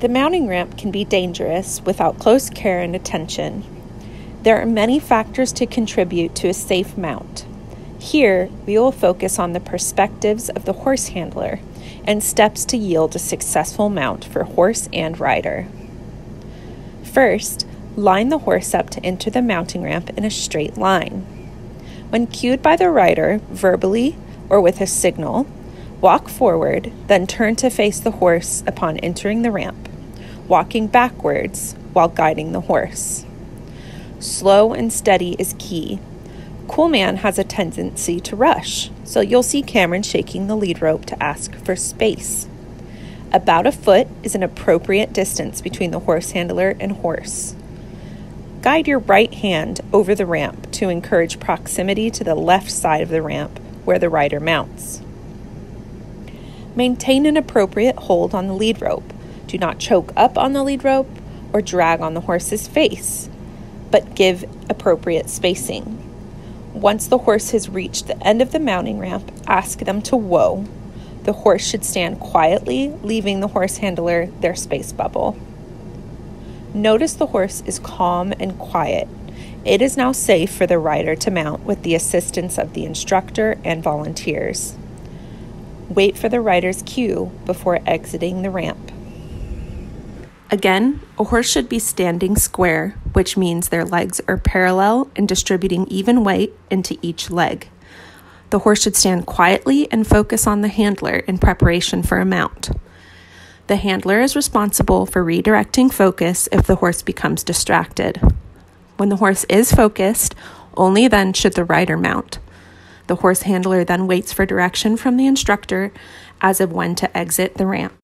The mounting ramp can be dangerous without close care and attention. There are many factors to contribute to a safe mount. Here, we will focus on the perspectives of the horse handler and steps to yield a successful mount for horse and rider. First, line the horse up to enter the mounting ramp in a straight line. When cued by the rider, verbally or with a signal, walk forward, then turn to face the horse upon entering the ramp walking backwards while guiding the horse. Slow and steady is key. Coolman has a tendency to rush, so you'll see Cameron shaking the lead rope to ask for space. About a foot is an appropriate distance between the horse handler and horse. Guide your right hand over the ramp to encourage proximity to the left side of the ramp where the rider mounts. Maintain an appropriate hold on the lead rope do not choke up on the lead rope or drag on the horse's face, but give appropriate spacing. Once the horse has reached the end of the mounting ramp, ask them to whoa. The horse should stand quietly, leaving the horse handler their space bubble. Notice the horse is calm and quiet. It is now safe for the rider to mount with the assistance of the instructor and volunteers. Wait for the rider's cue before exiting the ramp. Again, a horse should be standing square, which means their legs are parallel and distributing even weight into each leg. The horse should stand quietly and focus on the handler in preparation for a mount. The handler is responsible for redirecting focus if the horse becomes distracted. When the horse is focused, only then should the rider mount. The horse handler then waits for direction from the instructor as of when to exit the ramp.